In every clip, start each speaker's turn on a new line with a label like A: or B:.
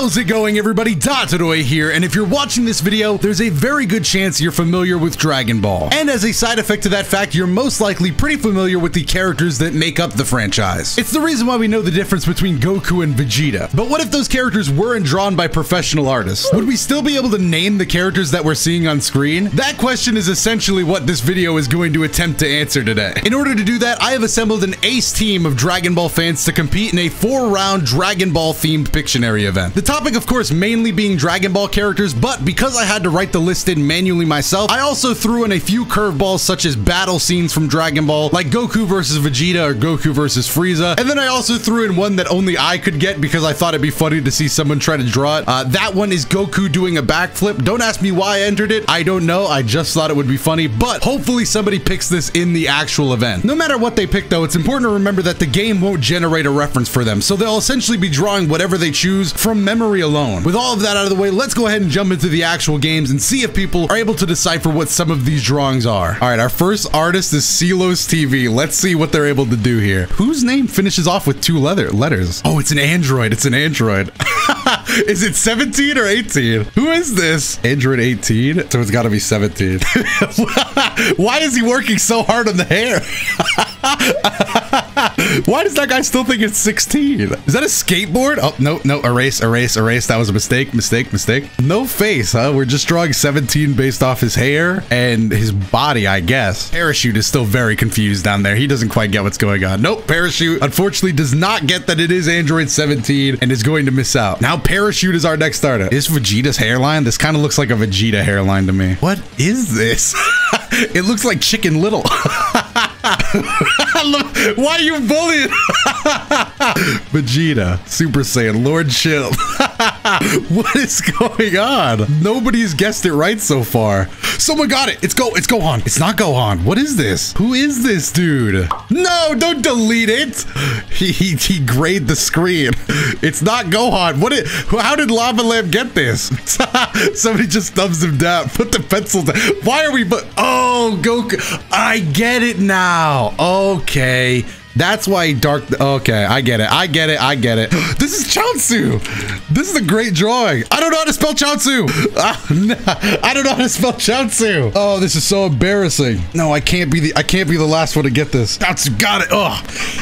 A: How's it going everybody? DotoDoya here, and if you're watching this video, there's a very good chance you're familiar with Dragon Ball. And as a side effect to that fact, you're most likely pretty familiar with the characters that make up the franchise. It's the reason why we know the difference between Goku and Vegeta. But what if those characters weren't drawn by professional artists? Would we still be able to name the characters that we're seeing on screen? That question is essentially what this video is going to attempt to answer today. In order to do that, I have assembled an ace team of Dragon Ball fans to compete in a four-round Dragon Ball themed Pictionary event. The topic, of course, mainly being Dragon Ball characters, but because I had to write the list in manually myself, I also threw in a few curveballs such as battle scenes from Dragon Ball, like Goku versus Vegeta or Goku versus Frieza. And then I also threw in one that only I could get because I thought it'd be funny to see someone try to draw it. Uh, that one is Goku doing a backflip. Don't ask me why I entered it. I don't know. I just thought it would be funny, but hopefully somebody picks this in the actual event. No matter what they pick though, it's important to remember that the game won't generate a reference for them. So they'll essentially be drawing whatever they choose from memory alone. With all of that out of the way, let's go ahead and jump into the actual games and see if people are able to decipher what some of these drawings are. All right, our first artist is Celos TV. Let's see what they're able to do here. Whose name finishes off with two leather letters? Oh, it's an android. It's an android. is it 17 or 18? Who is this? Android 18? So it's got to be 17. Why is he working so hard on the hair? Why does that guy still think it's 16? Is that a skateboard? Oh, no, no, erase, erase, erase. That was a mistake, mistake, mistake. No face, huh? We're just drawing 17 based off his hair and his body, I guess. Parachute is still very confused down there. He doesn't quite get what's going on. Nope, Parachute unfortunately does not get that it is Android 17 and is going to miss out. Now Parachute is our next artist. Is Vegeta's hairline? This kind of looks like a Vegeta hairline to me. What is this? it looks like Chicken Little. Why are you bullying? Vegeta, Super Saiyan, Lord Chill. what is going on? Nobody's guessed it right so far. Someone got it. It's go. It's Gohan. It's not Gohan. What is this? Who is this dude? No, don't delete it. He he, he grayed the screen. It's not Gohan. What? It, how did Lava Lamp get this? Somebody just thumbs him down. Put the pencil down. Why are we? But oh, Goku. I get it now. Okay. That's why Dark. Okay, I get it. I get it. I get it. This is Chaozu. This is a great drawing. I don't know how to spell Chaozu. I don't know how to spell Chaozu. Oh, this is so embarrassing. No, I can't be the. I can't be the last one to get this. Chaozu got it. Oh,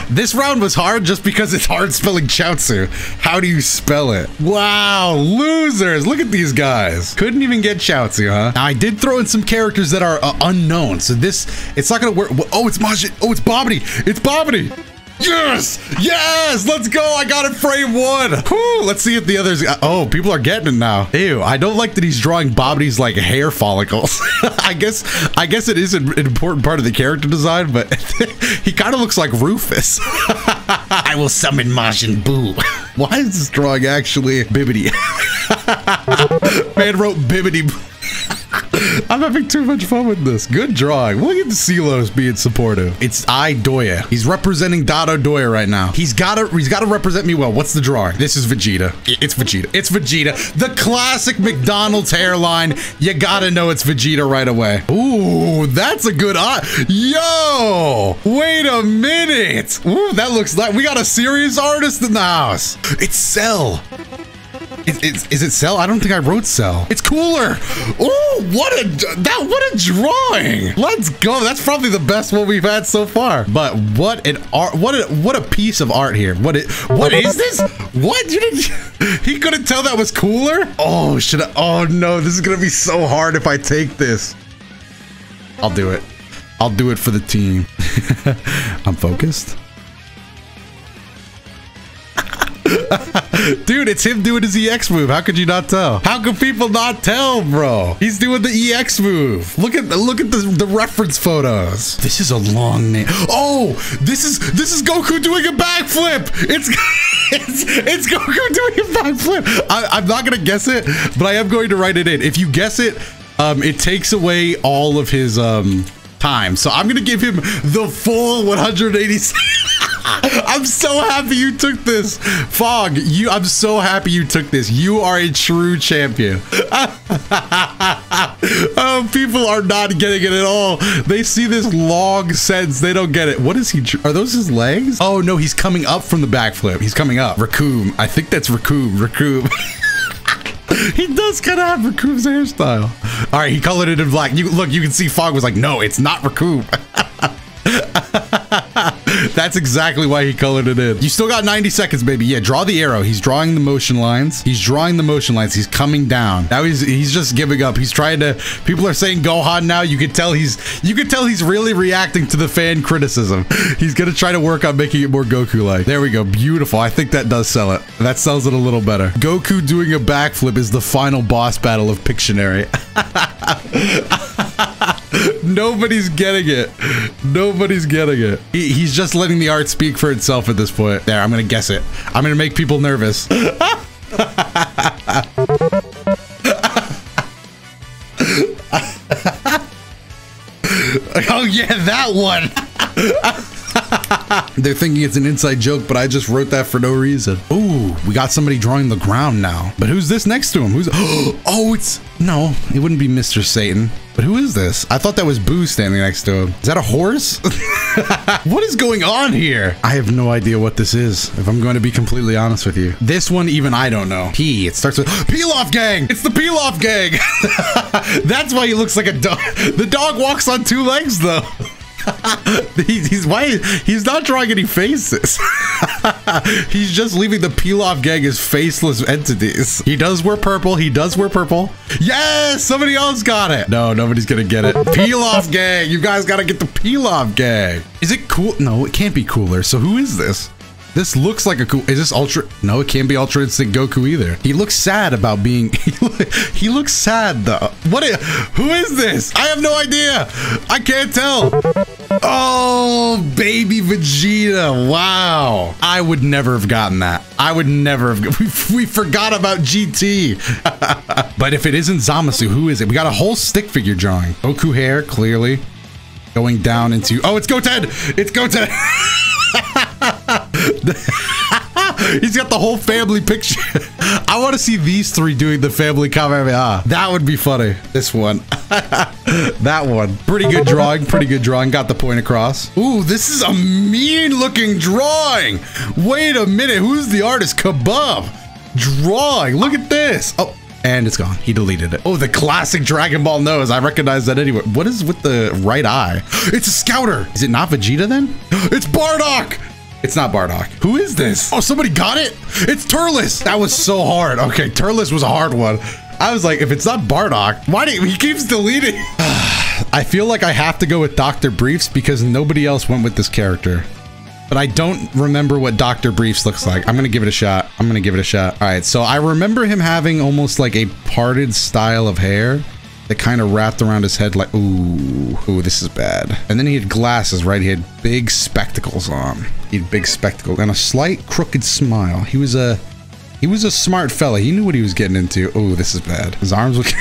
A: this round was hard just because it's hard spelling Chaozu. How do you spell it? Wow, losers. Look at these guys. Couldn't even get Chaozu, huh? Now I did throw in some characters that are uh, unknown, so this it's not gonna work. Oh, it's Majin. Oh, it's Babidi. It's Babidi. Yes! Yes! Let's go! I got it frame one! Whew, let's see if the others... Oh, people are getting it now. Ew, I don't like that he's drawing Babidi's, like, hair follicles. I guess I guess it is an important part of the character design, but he kind of looks like Rufus. I will summon Majin Buu. Why is this drawing actually Bibbidi? Man wrote Bibbidi. I'm having too much fun with this. Good drawing. Look at Celos being supportive. It's I Doya. He's representing DotoDoya right now. He's gotta he's gotta represent me well. What's the drawing? This is Vegeta. It's Vegeta. It's Vegeta. The classic McDonald's hairline. You gotta know it's Vegeta right away. Ooh, that's a good eye. Yo! Wait a minute. Ooh, that looks like we got a serious artist in the house. It's Cell. Is, is, it Cell? I don't think I wrote Cell. It's Cooler. Oh, what a that what a drawing. Let's go. That's probably the best one we've had so far. But what an art what a what a piece of art here. What it what is this? What you did he couldn't tell that was Cooler? Oh, should I oh no, this is gonna be so hard if I take this. I'll do it. I'll do it for the team. I'm focused. Dude, it's him doing his EX move. How could you not tell? How could people not tell, bro? He's doing the EX move. Look at the look at the, the reference photos. This is a long name. Oh, this is this is Goku doing a backflip. It's it's, it's Goku doing a backflip. I, I'm not gonna guess it, but I am going to write it in. If you guess it, um, it takes away all of his um time. So I'm gonna give him the full 180. I'm so happy you took this. Fog, you I'm so happy you took this. You are a true champion. oh, people are not getting it at all. They see this long sense. They don't get it. What is he? Are those his legs? Oh, no, he's coming up from the backflip. He's coming up. Recoome. I think that's Recoome. Recoome. he does kind of have Recoome's hairstyle. All right, he colored it in black. You look, you can see Fog was like, no, it's not Recoup. That's exactly why he colored it in. You still got 90 seconds, baby. Yeah, draw the arrow. He's drawing the motion lines. He's drawing the motion lines. He's coming down. Now he's he's just giving up. He's trying to. People are saying Gohan now. You can tell he's you can tell he's really reacting to the fan criticism. He's gonna try to work on making it more Goku-like. There we go. Beautiful. I think that does sell it. That sells it a little better. Goku doing a backflip is the final boss battle of Pictionary. Nobody's getting it. Nobody's getting it. He, he's just letting the art speak for itself at this point. There, I'm gonna guess it. I'm gonna make people nervous. oh yeah, that one. They're thinking it's an inside joke, but I just wrote that for no reason. Ooh, we got somebody drawing the ground now. But who's this next to him? Who's? Oh, it's no, it wouldn't be Mr. Satan. But who is this? I thought that was Buu standing next to him. Is that a horse? what is going on here? I have no idea what this is, if I'm going to be completely honest with you. This one, even I don't know. P, it starts with Off Gang. It's the Pilaf Gang. That's why he looks like a dog. The dog walks on two legs, though. he's, he's why he's not drawing any faces. he's just leaving the off gang as faceless entities. He does wear purple. He does wear purple. Yes, somebody else got it. No, nobody's gonna get it. Off gang. You guys gotta get the off gang. Is it cool? No, it can't be Cooler. So who is this? This looks like a cool. Is this Ultra? No, it can't be Ultra Instinct Goku either. He looks sad about being. He, looks sad though. What? Is, who is this? I have no idea. I can't tell. Oh, baby Vegeta. Wow. I would never have gotten that. I would never have. We, we forgot about GT. but if it isn't Zamasu, who is it? We got a whole stick figure drawing. Goku hair, clearly. Going down into. Oh, it's Goten. It's Goten. He's got the whole family picture. I want to see these three doing the family Kamehameha. That would be funny. This one. that one. Pretty good drawing. Pretty good drawing. Got the point across. Ooh, this is a mean looking drawing. Wait a minute. Who's the artist? Kebab. Drawing. Look at this. Oh, and it's gone. He deleted it. Oh, the classic Dragon Ball nose. I recognize that anyway. What is with the right eye? It's a scouter. Is it not Vegeta then? It's Bardock. It's not Bardock. Who is this? Oh, somebody got it? It's Turles. That was so hard. Okay, Turles was a hard one. I was like, if it's not Bardock, why do he keeps deleting? I feel like I have to go with Dr. Briefs because nobody else went with this character. But I don't remember what Dr. Briefs looks like. I'm going to give it a shot. I'm going to give it a shot. All right, so I remember him having almost like a parted style of hair that kind of wrapped around his head like, ooh, ooh, this is bad. And then he had glasses, right? He had big spectacles on. He had big spectacles and a slight crooked smile. He was a, he was a smart fella. He knew what he was getting into. Oh, this is bad. His arms would,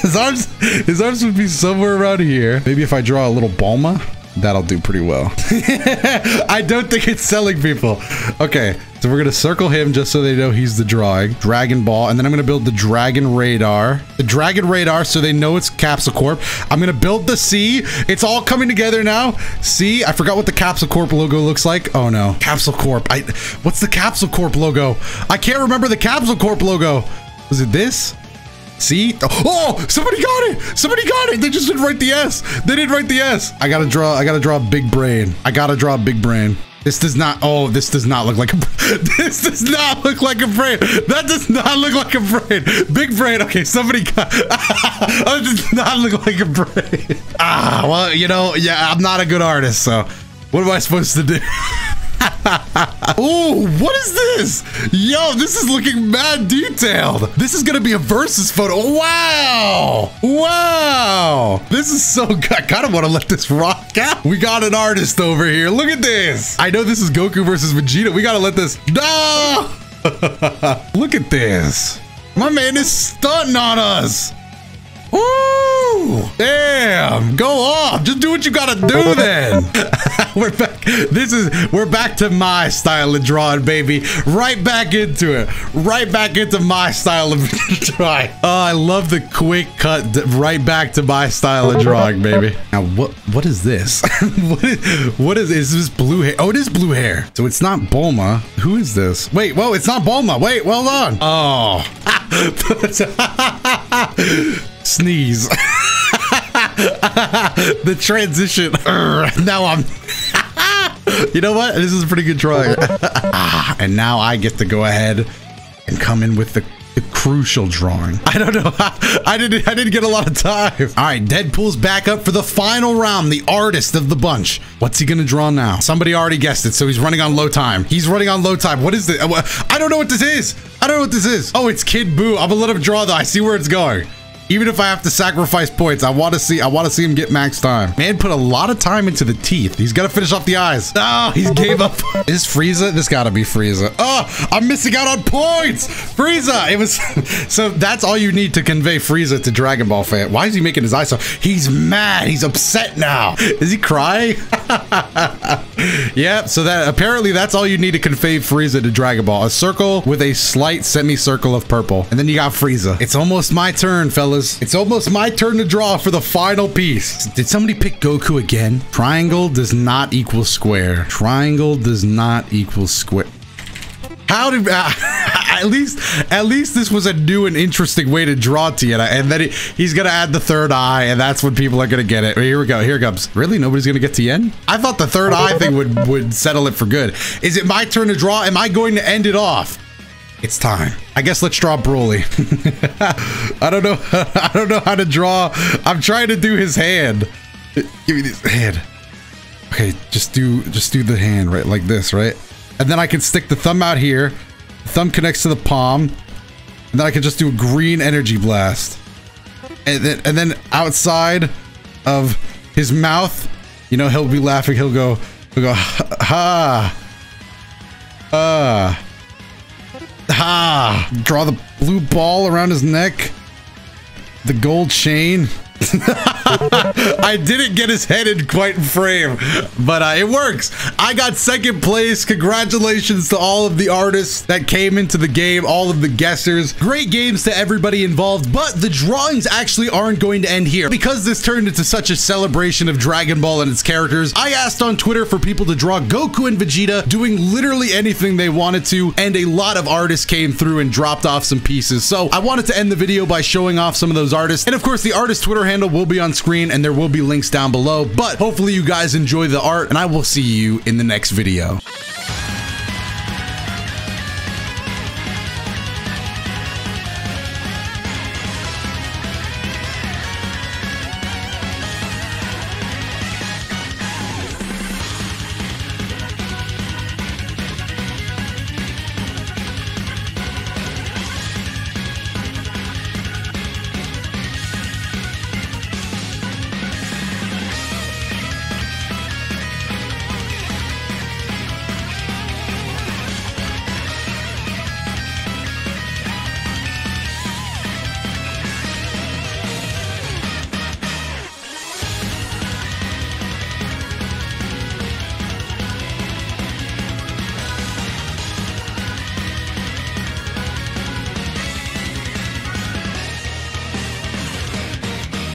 A: his arms, his arms would be somewhere around here. Maybe if I draw a little Bulma, that'll do pretty well. I don't think it's selling people. Okay, so we're gonna circle him just so they know he's the drawing. Dragon Ball, and then I'm gonna build the Dragon Radar. The Dragon Radar so they know it's Capsule Corp. I'm gonna build the C. It's all coming together now. See, I forgot what the Capsule Corp logo looks like. Oh no, Capsule Corp. I, what's the Capsule Corp logo? I can't remember the Capsule Corp logo. Was it this? See? Oh, somebody got it. Somebody got it. They just didn't write the S. They didn't write the S. I gotta draw, I gotta draw a big brain. I gotta draw a big brain. This does not. Oh, this does not look like a. This does not look like a brain. That does not look like a brain. Big brain. Okay, somebody got. it does not look like a brain. Ah, well, you know, yeah, I'm not a good artist, so what am I supposed to do? oh, what is this? Yo, this is looking mad detailed. This is gonna be a versus photo. Wow. Wow. This is so good. I kind of want to let this rock out. We got an artist over here. Look at this. I know this is Goku versus Vegeta. We gotta let this. No! Look at this. My man is stunting on us. Ooh, damn, go off. Just do what you gotta do then. we're back. This is, we're back to my style of drawing, baby. Right back into it. Right back into my style of drawing. Oh, I love the quick cut right back to my style of drawing, baby. Now, what what is this? what, is, what is, is this blue hair? Oh, it is blue hair. So it's not Bulma. Who is this? Wait, whoa, it's not Bulma. Wait, well on. Oh. Sneeze. the transition. now I'm. you know what? This is a pretty good drawing. Ah, and now I get to go ahead and come in with the the crucial drawing. I don't know. I didn't I didn't get a lot of time. All right, Deadpool's back up for the final round, the artist of the bunch. What's he gonna draw now? Somebody already guessed it, so he's running on low time. He's running on low time. What is this? Uh, I don't know what this is. I don't know what this is. Oh, it's Kid Buu. I'm gonna let him draw though. I see where it's going. Even if I have to sacrifice points, I want to see I want to see him get max time. Man put a lot of time into the teeth. He's got to finish off the eyes. Oh, he's gave up. is Frieza? This got to be Frieza. Oh, I'm missing out on points. Frieza. It was so that's all you need to convey Frieza to Dragon Ball fan. Why is he making his eyes so? He's mad. He's upset now. Is he crying? yep. So that apparently that's all you need to convey Frieza to Dragon Ball. A circle with a slight semicircle of purple. And then you got Frieza. It's almost my turn, fellas. It's almost my turn to draw for the final piece. Did somebody pick Goku again? Triangle does not equal square. Triangle does not equal square. How did uh, at least at least this was a new and interesting way to draw to and then he, he's gonna add the third eye, and that's when people are gonna get it. Here we go. Here comes. Really, nobody's gonna get Tien? I thought the third eye thing would would settle it for good. Is it my turn to draw? Am I going to end it off? It's time. I guess let's draw Broly. I don't know. I don't know how to draw. I'm trying to do his hand. Give me this hand. Okay, just do just do the hand right like this, right? And then I can stick the thumb out here. Thumb connects to the palm. And then I can just do a green energy blast. And then and then outside of his mouth, you know, he'll be laughing. He'll go he'll go ha. Ah. Ha! Draw the blue ball around his neck. The gold chain. I didn't get his head in quite frame, but uh, it works. I got second place. Congratulations to all of the artists that came into the game, all of the guessers. Great games to everybody involved, but the drawings actually aren't going to end here. Because this turned into such a celebration of Dragon Ball and its characters, I asked on Twitter for people to draw Goku and Vegeta doing literally anything they wanted to, and a lot of artists came through and dropped off some pieces. So I wanted to end the video by showing off some of those artists. And of course, the artist Twitter handle will be on screen and there will be links down below. But hopefully you guys enjoy the art and I will see you in the next video.